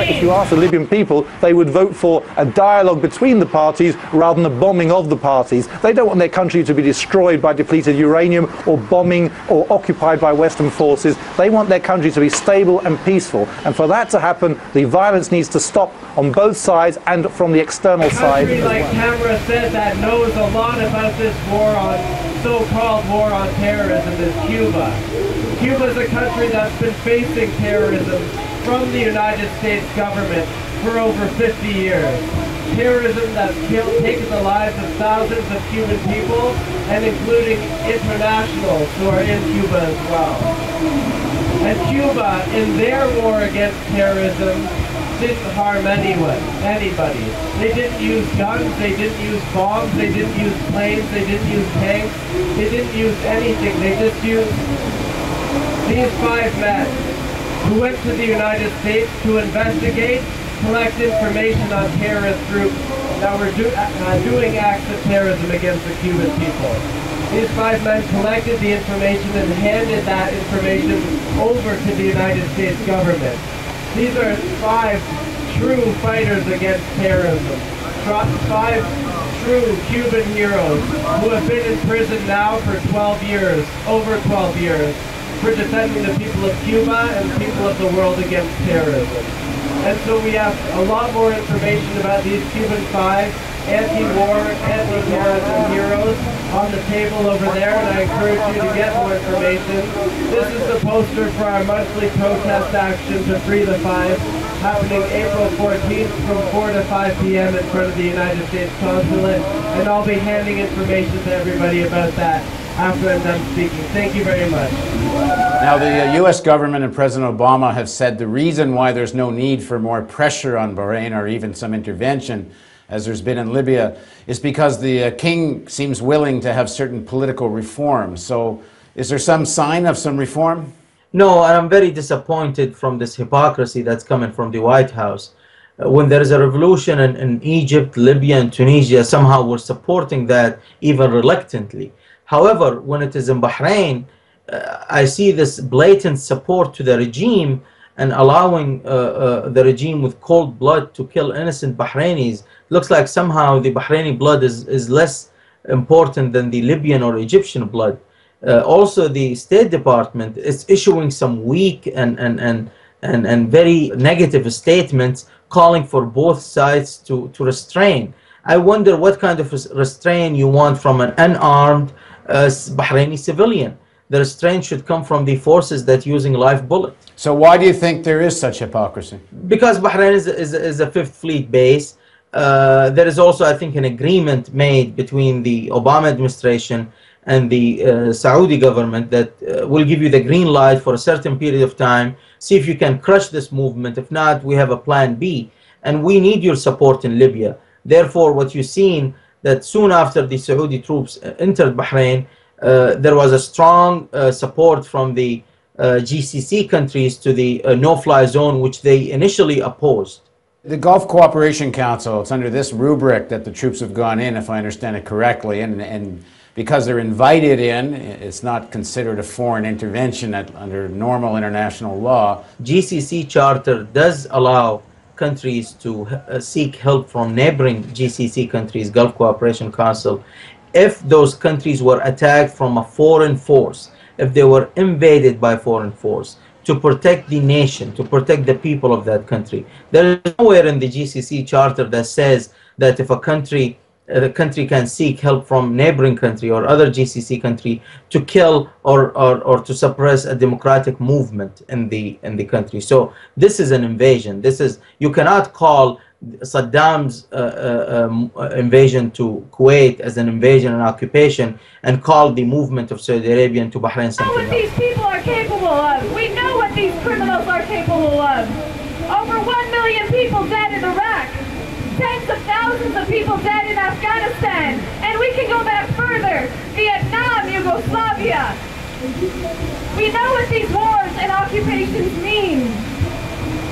that if you ask the Libyan people, they would vote for a dialogue between the parties rather than a bombing of the parties. They don't want their country to be destroyed by depleted uranium or bombing or occupied by Western forces. They want their country to be stable and peaceful. And for that to happen, the violence needs to stop on both sides and from the external side. A country like well. Tamara said that knows a lot about this war on so-called war on terrorism is Cuba. Cuba is a country that's been facing terrorism from the United States government for over 50 years. Terrorism that's killed, taken the lives of thousands of Cuban people, and including internationals who are in Cuba as well. And Cuba, in their war against terrorism, didn't harm anyone, anybody. They didn't use guns, they didn't use bombs, they didn't use planes, they didn't use tanks, they didn't use anything. They just used these five men who went to the United States to investigate, collect information on terrorist groups that were do, uh, doing acts of terrorism against the Cuban people. These five men collected the information and handed that information over to the United States government. These are five true fighters against terrorism. Five true Cuban heroes who have been in prison now for 12 years, over 12 years, for defending the people of Cuba and the people of the world against terrorism. And so we have a lot more information about these Cuban five anti-war, anti-terrorism heroes on the table over there, and I encourage you to get more information. This is the poster for our monthly protest action to free the five, happening April 14th from 4 to 5 p.m. in front of the United States Consulate, and I'll be handing information to everybody about that after I'm done speaking. Thank you very much. Now, the uh, U.S. government and President Obama have said the reason why there's no need for more pressure on Bahrain or even some intervention, as there's been in Libya, is because the uh, king seems willing to have certain political reforms. So, is there some sign of some reform? No, and I'm very disappointed from this hypocrisy that's coming from the White House. Uh, when there is a revolution in, in Egypt, Libya, and Tunisia, somehow we're supporting that even reluctantly. However, when it is in Bahrain, uh, I see this blatant support to the regime and allowing uh, uh, the regime with cold blood to kill innocent Bahrainis. Looks like somehow the Bahraini blood is, is less important than the Libyan or Egyptian blood. Uh, also, the State Department is issuing some weak and, and, and, and, and very negative statements calling for both sides to, to restrain. I wonder what kind of restraint you want from an unarmed Bahraini civilian. The restraint should come from the forces that using live bullets. So why do you think there is such hypocrisy? Because Bahrain is, is, is a Fifth Fleet base. Uh, there is also, I think, an agreement made between the Obama administration and the uh, Saudi government that uh, will give you the green light for a certain period of time. See if you can crush this movement. If not, we have a plan B. And we need your support in Libya. Therefore, what you've seen that soon after the Saudi troops uh, entered Bahrain, uh, there was a strong uh, support from the uh, GCC countries to the uh, no-fly zone, which they initially opposed. The Gulf Cooperation Council, it's under this rubric that the troops have gone in, if I understand it correctly, and, and because they're invited in, it's not considered a foreign intervention at, under normal international law. GCC charter does allow countries to uh, seek help from neighboring GCC countries, Gulf Cooperation Council, if those countries were attacked from a foreign force, if they were invaded by foreign force, to protect the nation, to protect the people of that country. There is nowhere in the GCC charter that says that if a country the country can seek help from neighboring country or other GCC country to kill or, or, or to suppress a democratic movement in the in the country. So this is an invasion. This is you cannot call Saddam's uh, uh, um, invasion to Kuwait as an invasion and occupation and call the movement of Saudi Arabia into Bahrain something We know what these people are capable of. We know what these criminals are capable of. Over one million people dead in Iraq. Tens of thousands of people dead Afghanistan. And we can go back further. Vietnam, Yugoslavia. We know what these wars and occupations mean.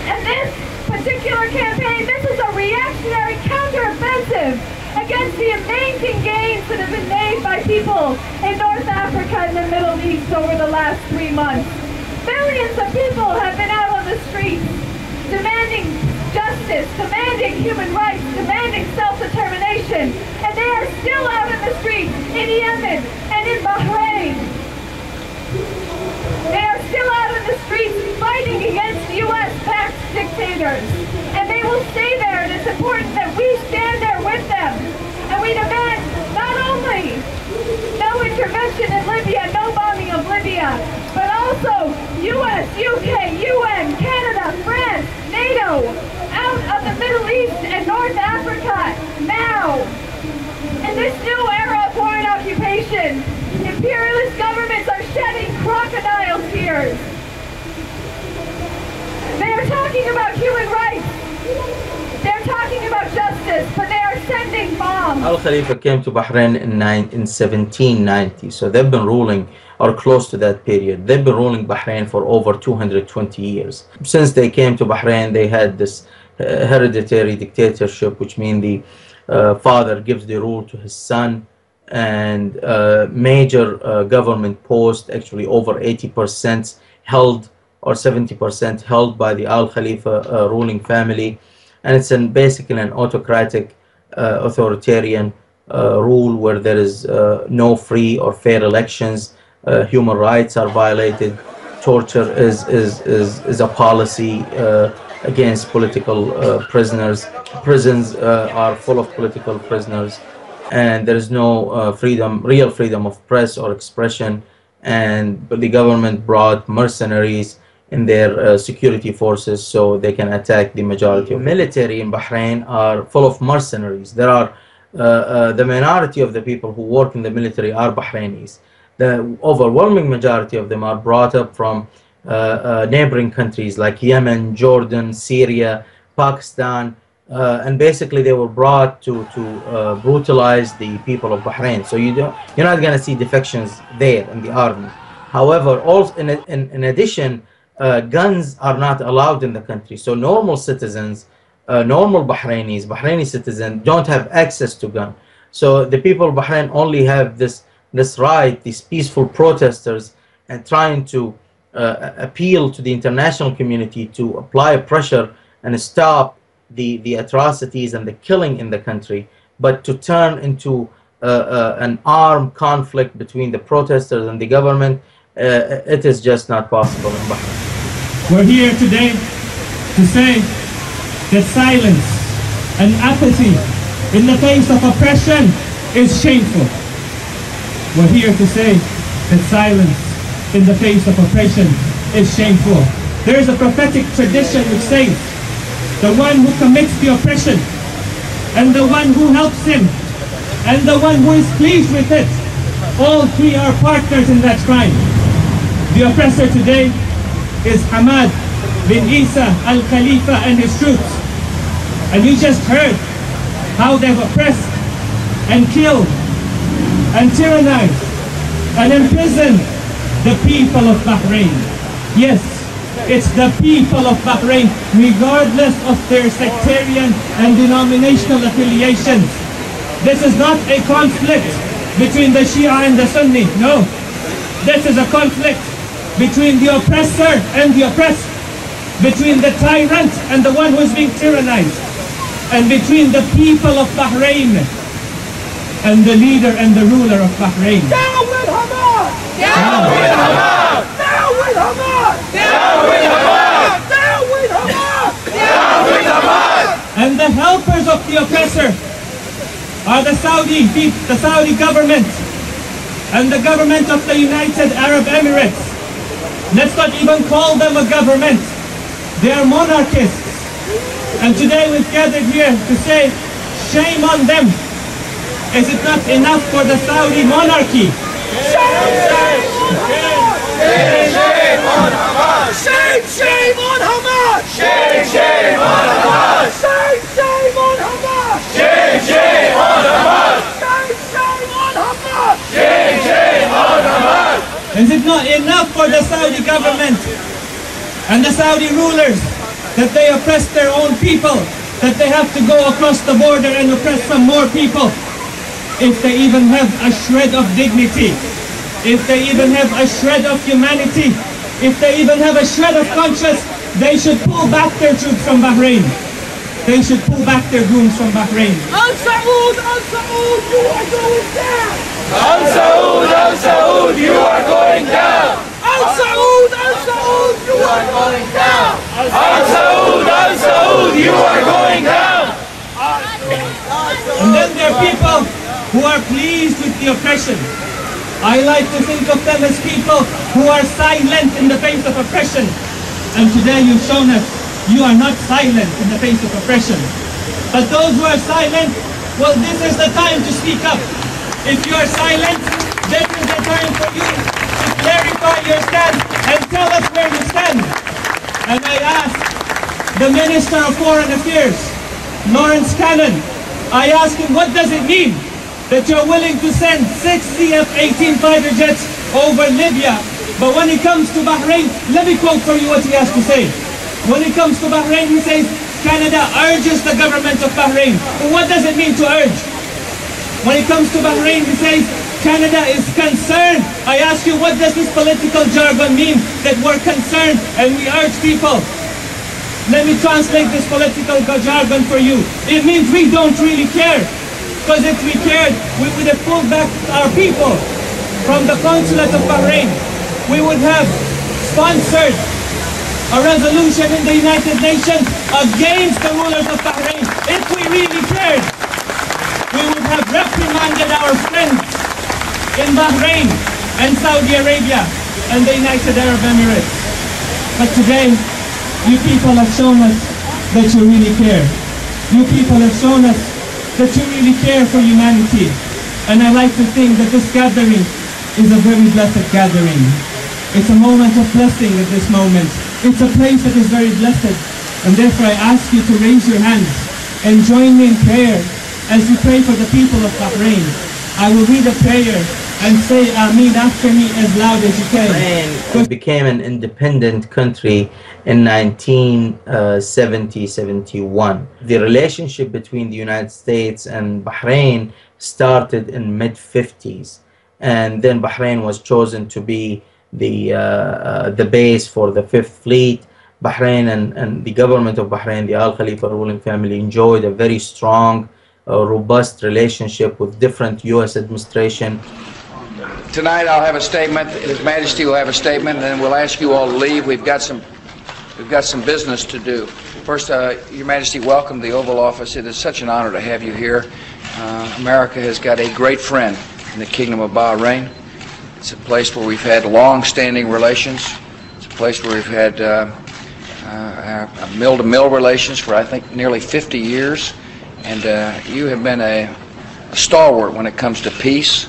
And this particular campaign, this is a reactionary counteroffensive against the amazing gains that have been made by people in North Africa and the Middle East over the last three months. Millions of people have been out on the streets demanding human rights, demanding self-determination, and they are still out in the streets in Yemen and in Bahrain. They are still out in the streets fighting against U.S.-backed dictators, and they will stay there, and it's important that we stand there with them, and we demand not only no intervention in Libya, no bombing of Libya, but also U.S., UK, UN, Canada, France, NATO, Middle East and North Africa now. In this new era of foreign occupation, imperialist governments are shedding crocodile tears. They are talking about human rights. They're talking about justice, but they are sending bombs. Al Khalifa came to Bahrain in, nine, in 1790, so they've been ruling or close to that period. They've been ruling Bahrain for over 220 years. Since they came to Bahrain, they had this hereditary dictatorship, which means the uh, father gives the rule to his son, and uh, major uh, government posts, actually over 80% held or 70% held by the Al Khalifa uh, ruling family. And it's an, basically an autocratic, uh, authoritarian uh, rule where there is uh, no free or fair elections, uh, human rights are violated, torture is, is, is, is a policy uh, against political uh, prisoners, prisons uh, are full of political prisoners, and there is no uh, freedom, real freedom of press or expression, and the government brought mercenaries in their uh, security forces so they can attack the majority of military in Bahrain are full of mercenaries. There are uh, uh, the minority of the people who work in the military are Bahrainis. The overwhelming majority of them are brought up from uh, uh, neighboring countries like Yemen, Jordan, Syria, Pakistan, uh, and basically they were brought to to uh, brutalize the people of Bahrain. So you don't, you're not going to see defections there in the army. However, also in, in, in addition, uh, guns are not allowed in the country. So normal citizens, uh, normal Bahrainis, Bahraini citizens don't have access to gun. So the people of Bahrain only have this this right, these peaceful protesters, and trying to uh, appeal to the international community to apply pressure and stop the, the atrocities and the killing in the country, but to turn into uh, uh, an armed conflict between the protesters and the government, uh, it is just not possible in Bahrain. We're here today to say that silence and apathy in the face of oppression is shameful. We're here to say that silence in the face of oppression is shameful. There is a prophetic tradition which says the one who commits the oppression and the one who helps him and the one who is pleased with it, all three are partners in that crime. The oppressor today is Hamad bin Isa al-Khalifa and his troops. And you just heard how they've oppressed and killed and tyrannize and imprison the people of Bahrain. Yes, it's the people of Bahrain, regardless of their sectarian and denominational affiliations. This is not a conflict between the Shia and the Sunni. No. This is a conflict between the oppressor and the oppressed, between the tyrant and the one who is being tyrannized, and between the people of Bahrain and the leader and the ruler of Bahrain. Down with Hamad! Down with Hamad! Down with Hamad! Down with Hamad! Down with Hamad! Down with Hamad! And the helpers of the oppressor are the Saudi the Saudi government and the government of the United Arab Emirates. Let's not even call them a government. They are monarchists. And today we've gathered here to say, shame on them. Is it not enough for the Saudi monarchy? Shame, shame on Hamad! Shame, shame on Hamad! Shame, shame on Hamad! Shame, shame on Hamad! Shame, shame on Hamad! Shame, shame on Hamad! Is it not enough for the Saudi government and the Saudi rulers that they oppress their own people, that they have to go across the border and oppress some more people? If they even have a shred of dignity, if they even have a shred of humanity, if they even have a shred of conscience, they should pull back their troops from Bahrain. they should pull back their goons from Bahrain. Al Saud, Al Saud, you are going down! Al Saud, Al Saud, you are going down! Al Saud, Al Saud, you are going down! Al Saud, Al Saud, you are going down! And then there are people who are pleased with the oppression. I like to think of them as people who are silent in the face of oppression. And today you've shown us you are not silent in the face of oppression. But those who are silent, well, this is the time to speak up. If you are silent, this is the time for you to clarify your stand and tell us where you stand. And I ask the Minister of Foreign Affairs, Lawrence Cannon, I ask him, what does it mean that you're willing to send six CF-18 fighter jets over Libya, but when it comes to Bahrain, let me quote for you what he has to say. When it comes to Bahrain, he says, Canada urges the government of Bahrain. But what does it mean to urge? When it comes to Bahrain, he says, Canada is concerned. I ask you, what does this political jargon mean? That we're concerned and we urge people. Let me translate this political jargon for you. It means we don't really care. Because if we cared, we would have pulled back our people from the consulate of Bahrain. We would have sponsored a resolution in the United Nations against the rulers of Bahrain. If we really cared, we would have reprimanded our friends in Bahrain and Saudi Arabia and the United Arab Emirates. But today, you people have shown us that you really care. You people have shown us that you really care for humanity. And I like to think that this gathering is a very blessed gathering. It's a moment of blessing at this moment. It's a place that is very blessed. And therefore I ask you to raise your hands and join me in prayer as we pray for the people of Bahrain. I will read a prayer and say Ameen after me as loud as you can. Bahrain became an independent country in 1970-71. the relationship between the United States and Bahrain started in mid-50s. And then Bahrain was chosen to be the uh, uh, the base for the Fifth Fleet. Bahrain and, and the government of Bahrain, the Al Khalifa ruling family, enjoyed a very strong, uh, robust relationship with different U.S. administration. Tonight I'll have a statement. His Majesty will have a statement, and then we'll ask you all to leave. We've got some, we've got some business to do. First, uh, Your Majesty, welcome to the Oval Office. It is such an honor to have you here. Uh, America has got a great friend in the Kingdom of Bahrain. It's a place where we've had long-standing relations. It's a place where we've had uh, uh, mil-to-mil relations for, I think, nearly 50 years. And uh, you have been a, a, stalwart when it comes to peace.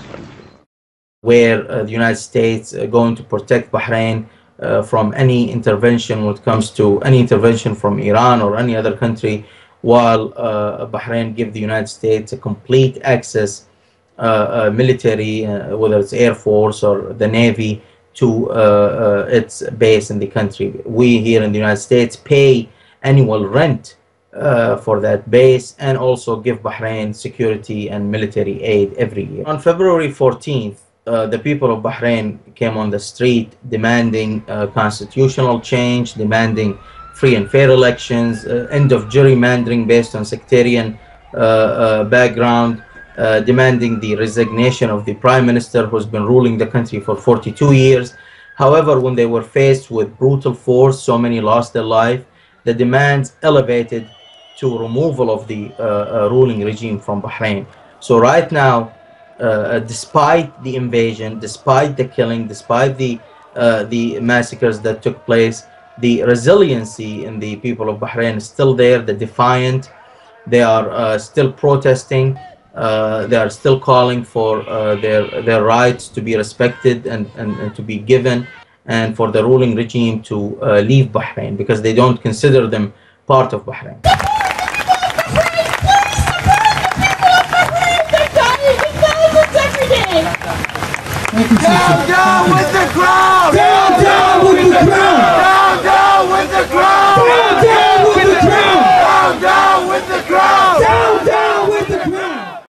Where uh, the United States are going to protect Bahrain uh, from any intervention when it comes to any intervention from Iran or any other country, while uh, Bahrain give the United States a complete access uh, uh, military, uh, whether it's Air Force or the Navy, to its base in the country. We here in the United States pay annual rent uh, for that base and also give Bahrain security and military aid every year. On February 14th, uh, the people of Bahrain came on the street demanding uh, constitutional change, demanding free and fair elections, end of gerrymandering based on sectarian background, uh, demanding the resignation of the prime minister who's been ruling the country for 42 years. However, when they were faced with brutal force, so many lost their life, the demands elevated to removal of the uh, uh, ruling regime from Bahrain. So right now, uh, despite the invasion, despite the killing, despite the uh, the massacres that took place, the resiliency in the people of Bahrain is still there. The defiant, they are uh, still protesting uh, they are still calling for uh, their their rights to be respected and, and, and, to be given and for the ruling regime to uh, leave Bahrain because they don't consider them part of Bahrain. Down, down with the crowd! Down, down with the crowd! Down, down with the crowd! Down, down with the crowd! Down, down with the crowd! Down, down!